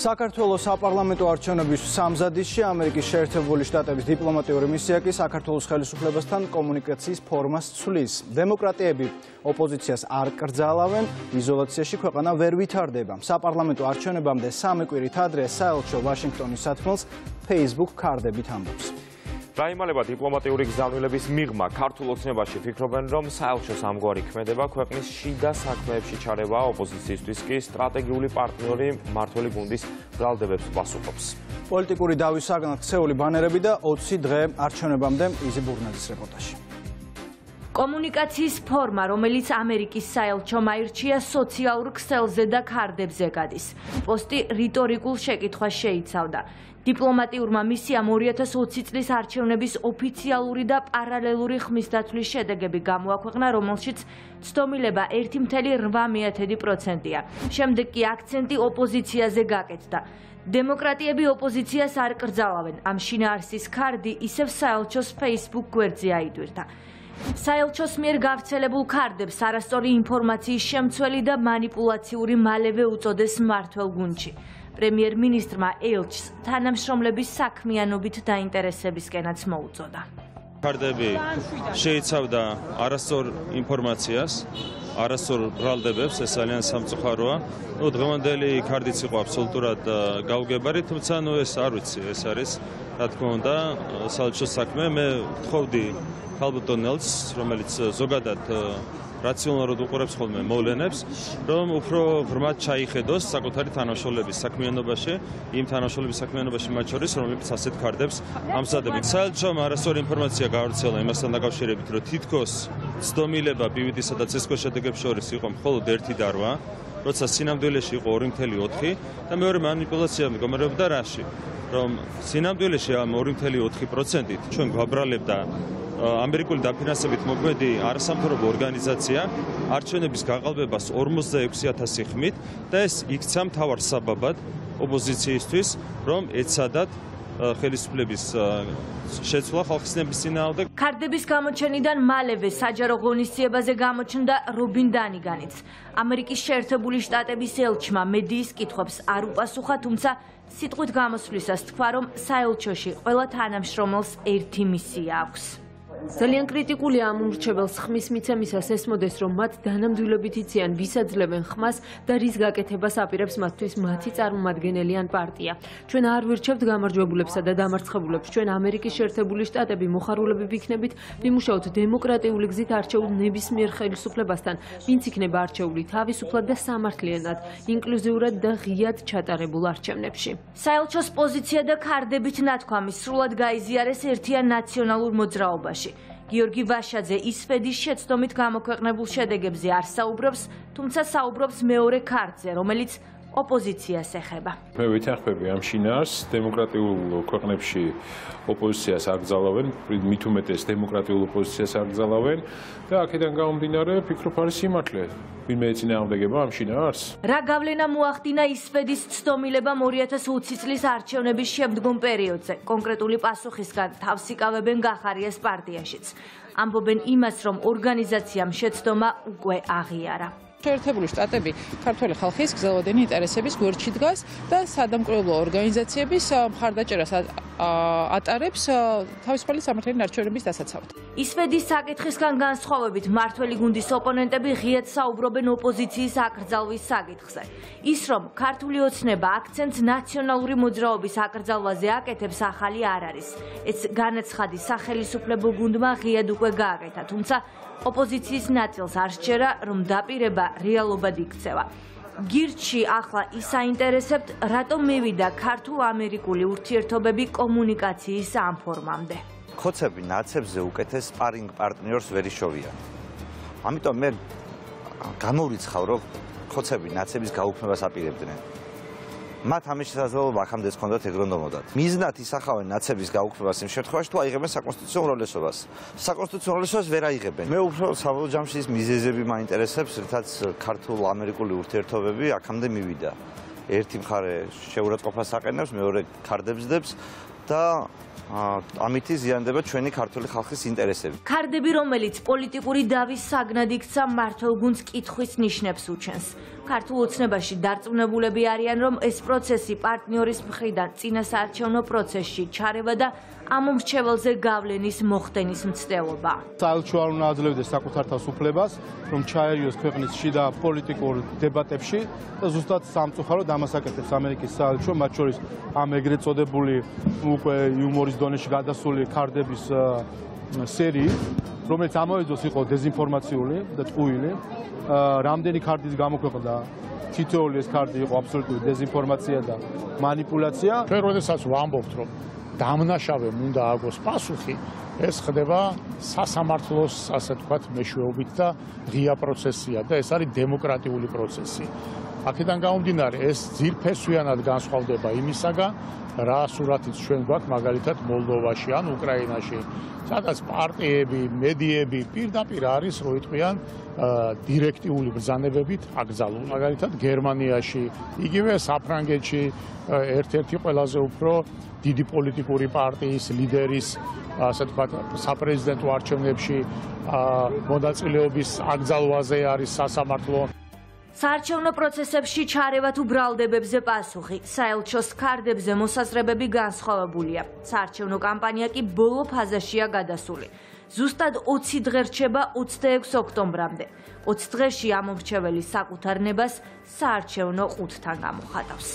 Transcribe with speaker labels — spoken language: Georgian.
Speaker 1: საქართველოს საპარლამენტო არჩევნების სამზადისში ამერიკის შეერთებული შტატების დიპლომატიური მისია კი საქართველოს ხელისუფლებასთან კომუნიკაციის ფორმას ცვლის. დემოკრატიები ოპოზიციას არ კრძალავენ, იზოლაციაში ქვეყანა ვერ ვითარდება. საპარლამენტო არჩევნებამდე სამი კვირით ადრე საელჩო ვაშინგტონის სათქმელს Facebook კარდებით ამბობს.
Speaker 2: დაიმალება დიპლომატიური გზავნილების მიღმა. ქართულ ოცნებაში ფიქრობენ რომ საელჩოს ამგვარი ქმედება ქვეყნის შიდა საქმეებში ჩარევა ოპოზიციისთვის კი სტრატეგიული პარტნიორი მართველი გუნდის ბრალდებებს პასუხობს.
Speaker 1: პოლიტიკური დავის საგანად ქცეული ბანერები და 20 დღე არჩევნებამდე იზი ბურნაძის რეპორტაჟი
Speaker 3: კომუნიკაციის ფორმა, რომელიც ამერიკის საელჩომ აირჩია სოციალურ ქსელზე და კარდებზე გადის. პოსტი რიტორიკულ შეკითხვას შეიცავდა. დიპლომატიურმა მისიამ 2020 წლის არჩევნების ოფიციალური და პარალელური ხმისდაცვლის შედეგები გამოაქვეყნა, რომელშიც ცდომილება 1.8%-ია. შემდეგ კი აქცენტი ოპოზიციაზე გაკეთდა. დემოკრატიები ოპოზიციას არ კრძალავენ. ამ შინაარსის კარდი ისევ საელჩოს Facebook გვერდზე აიდვირდა. საელჩოს მიერ გავრცელებულ ქარდებს არასწორი ინფორმაციის შემცველი და манипуляციური მალევე უწოდეს მმართველ გუნდში. პრემიერ-მინისტრმა ელჩს თანამშრომლების საქმიანობით დაინტერესებისკენაც მოუწოდა.
Speaker 4: ქარდები შეიცავდა არასწორ ინფორმაციას, არასწორ ბრალდებებს, ეს ძალიან სამწუხაროა. ნუ დღევანდელი ქარდიც იყო აბსოლუტურად გაუგებარი, თუმცა ნუ ეს არ ვიცი, ეს არის რა თქმა უნდა, საელჩო საქმე. მე ვთხოვდი ალბათ დონელს, რომელიც ზოგადად რაციონალურად უყურებს ხოლმე მოვლენებს, რომ უფრო ღრმად ჩაიხედოს საკუთარი თანამშრომლების საქმიანობაში, იმ თანამშრომლების საქმიანობაში მათ შორის, რომლებიც ასეთ ქარდებს ამზადებით. საერთოდ არასწორი ინფორმაცია გავრცელა იმასთან დაკავშირებით, რომ თითქოს ცდომილება BVD-სა და CESCO შედეგებს შორის იყო მხოლოდ ერთი დარვა, როცა სინამდვილეში იყო 2.4 და მეორე манипуляცია მდგომარეობდა რაში. რომ სინამდვილეში ამ 2.4%-ით ჩვენ გვაბრალებდა ამერიკული დაფინანსებით მოქმედი არასამთავრობო ორგანიზაცია არჩევნების გაყალბებას 46000 ხმით და ეს იქცა მთავარ საბაბად ოპოზიციისთვის რომ ეცადათ ხელისუფლების შეცვლა ხალხის ნებისმიერ
Speaker 3: კარდების გამოჩენიდან მალევე საჯარო ღონისძიებაზე გამოჩნდა რობინ დანიგანიც. ამერიკის შეერთებული შტატების ელჩმა მედიის კითხვებს არ უპასუხა თუმცა სიტყვით გამოსვლისას თქვა რომ საელჩოში ყველა თანამშრომელს ერთი მისია აქვს ძალიან კრიტიკულია ამ უმრჩეველს ხმის მიცემისას ესმოდეს, რომ მათ დანამდვილებით იციან, ვისაძლევენ ხმას და რის გაკეთებას აპირებს მათთვის მათი წარმომადგენელი ან პარტია. ჩვენ არ ვირჩევთ გამარჯვებულებსა და დამარცხებულებს, ჩვენ ამერიკის შეერთებული შტატები მოხარულები ვიქნებით, ვიმუშაოთ დემოკრატიული გზით არჩეულ ნებისმიერ ხელისუფლებასთან, ვინც იქნება არჩეული თავისუფლად და სამართლიანად, ინკლუზიურად და ღიად ჩატარებულ არჩევნებში. საელჩოს პოზიცია და კარდებით ნათქვამი სრულად გაიზიარეს ერთიან ნაციონალურ მოძრაობაში. გიორგი ვაშაძე ისფედის შეცდომით გამოქვეყნებულ შედეგებზე არ საუბრობს, თუმცა საუბრობს მეორე კარტზე, რომელიც ოპოზიციას ეხება.
Speaker 5: მე ვითარხები ამ შინაარს დემოკრატიულ ქვეყნებში ოპოზიციას აკრძალავენ, მით უმეტეს დემოკრატიულ ოპოზიციას აკრძალავენ და აქედან გამომდინარე ფიქრობ არის სიმართლე. ვინმე ეცინააღმდეგება ამ შინაარს?
Speaker 3: რა გავლენა მოახდინა ისფედის ცდომილებამ 2020 წლის არჩევნების შემდგომ პერიოდზე? კონკრეტული პასუხისგან თავს იკავებენ გახარიას პარტიაშიც. ამბობენ იმას, რომ ორგანიზაციამ შეცდომა უკვე აღიარა.
Speaker 6: შეერთებული შტატები ქართული ხალხის გზელვადენი ინტერესების გვერდში დგას და სადამკვირვებლო ორგანიზაციების მხარდაჭერას ატარებს თავისუფალი სამართლიანი არჩევნების დასაცავად.
Speaker 3: ისვედის საკითხისგან განსხვავებით მართველი გუნდის ოპონენტები ღიად საუბრობენ ოპოზიციის აკრძალვის საკითხზე. ის რომ ქართული ოცნება აქცენტს ნაციონალური მოძრაობის აკრძალვაზე აკეთებს ახალი არ არის. ეს განაცხადი სახელმწიფო გუნდმა ღიად უკვე გააკეთა, თუმცა ოპოზიციის ნაწილს არ შეერა, რომ დაპირება რეალობად იქცევა. გირჩი ახლა ისაინტერესებთ, რატომ მივიდა ქართულ-ამერიკული ურთიერთობები კომუნიკაციის ამ ფორმამდე.
Speaker 7: ხოცები ნაცებზე უკეთეს სპარინგ პარტნიორს ვერიშოვიან. ამიტომ მე გამორიცხავ, რომ ხოცები ნაცების გაუქმებას აპირებდნენ. მათ ამის შესაძლებლობა ახამდე ჰქონდათ ეგრონდომოდათ. მიზნად ისახავენ ნაცების გაუქმებას იმ შემთხვევაში, თუ აიღებენ საკონსტიტუციო უმრავლესობას. საკონსტიტუციო უმრავლესობას ვერ აიღებენ. მე უფრო საბოლოო ჯამში ის მიზეზები მაინტერესებს, რითაც ქართულ-ამერიკული ურთიერთობები აქამდე მივიდა. ერთი მხარე შეურაცხყოფას აყენებს, მეორე კარდებსდებს და ამით იზიანდება ჩვენი ქართული ხალხის ინტერესები.
Speaker 3: კარდები, რომელიც პოლიტიკური დავის საგნად იქცა მართლ გუნდს კითხვის ნიშნებს უჩენს. ქართულ ოცნებაში დარწმუნებულები არიან, რომ ეს პროცესი პარტნიორის მხრიდან წინასაარჩევნო პროცესში ჩარევა და ამ მრჩეველზე გავლენის მოხდენის მცდელობა.
Speaker 8: საელჩო არ უნდა აძლევდეს საკუთარ თავს უფლებას, რომ ჩაერიოს ქვეყნის შიდა პოლიტიკურ დებატებში და ზუსტად სამწუხაროდ ამას აკეთებს ამერიკის საელჩო, მათ შორის ამ ეგრეთ წოდებული უკვე იუმორის დონეში გადასული ქარდების სერიით, რომელიც ამავე იყო დეзинფორმაციული და ტყუილი. რამდენი კარტის გამოქვეყნდა თითოეული ეს კარტი იყო აბსოლუტური დეзинფორმაცია და манипуляция.
Speaker 9: ჩვენ როდესაც ვამბობთ, რომ დამნაშავემ უნდა აგოს პასუხი, ეს ხდება სასამართლოს, ასე ვთქვათ, მეშვეობით და ღია პროცესია და ეს არის დემოკრატიული პროცესი. აქედან გამომდინარე ეს ძირფესვიანად განსხვავდება იმისაგან რა სურათიც ჩვენ გვაქვს მაგალითად მოლდოვაში ან უკრაინაში სადაც პარტიები, მედიები პირდაპირ არის რო იტყვიან დირექტიული ბრძანებებით აკრძალული. მაგალითად გერმანიაში, იგივე საფრანგეთში ერთ-ერთი ყველაზე უფრო დიდი პოლიტიკური პარტიის ლიდერის ასე ვთქვათ საპრეზიდენტო არჩევნებში მონაწილეობის აკრძალვაზე არის სასამართლო
Speaker 3: საარჩევნო პროცესებში ჩარევა თუ ბრალდებებზე პასუხი. საელჩოს ქარდებზე მოსაზრებები განსხვავებულია. საარჩევნო კამპანია კი ბოლო ფაზაშია გადასული. ზუსტად 20 დღე რჩება 26 ოქტომბრამდე. 20 დღეში ამ მრჩეველი საკუთარ ნებას საარჩევნო ყუთთან გამოხატავს.